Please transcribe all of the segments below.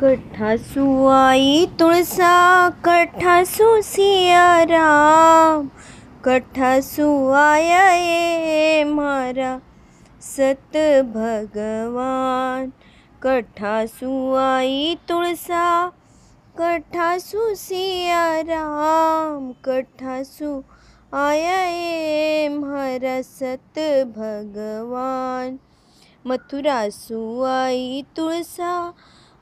कठासू आई तुळसा कठासू सिया राम कठासू आया ये मारा सत भगवान। कठासू आई तुळसा कठासू सिया राम कठासू आया ये मारा सत भगवान। मथुरासु आई तुळसा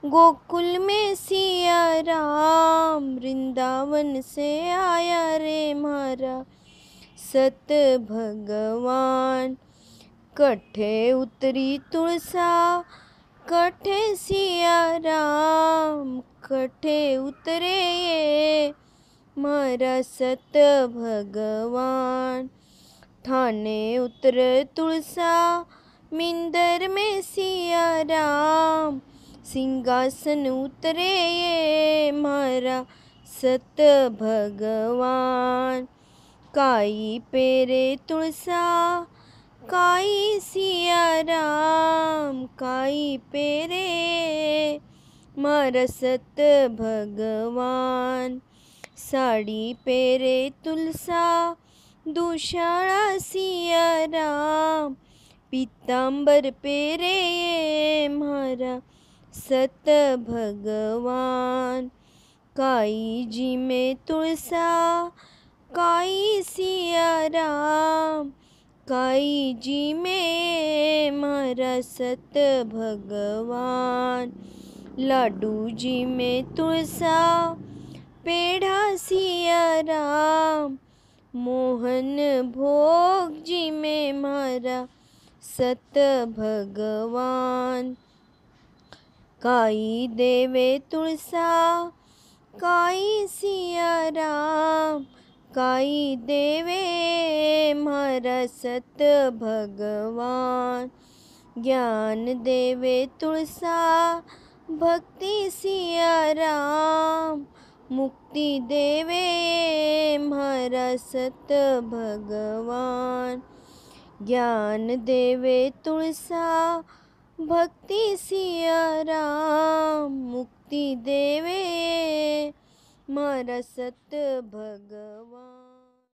गोकुल में सिया राम, वृंदावन से आया रे मारा। सत भगवान, कठे उतरी तुलसा, कठे सिया राम, कठे उतरे ये मारा। सत भगवान ठाणे उतर तुलसा, मिंदर में सिया राम सिंहासन उतरे ये मारा सत भगवान। काई पेरे तुळसा काई सिया राम, काई पेरे मारा सत भगवान। साडी पेरे तुलसा दुशाळा सिया राम, पीतांबर पेरे ये मारा सत भगवान, काई जी में तुलसा, काई सिया राम, काई जी में मारा सत भगवान, लाडू जी में तुलसा, पेढ़ा सिया राम, मोहन भोग जी में मारा सत भगवान। काई देवे तुलसा, काई सिया राम काई देवे मारा भगवान। ज्ञान देवे तुलसा, भक्ति सिया राम मुक्ति देवे मारा सत भगवान। ज्ञान देवे तुळसा भक्ती सिया राम मुक्ति देवे। मारा सत भगवान।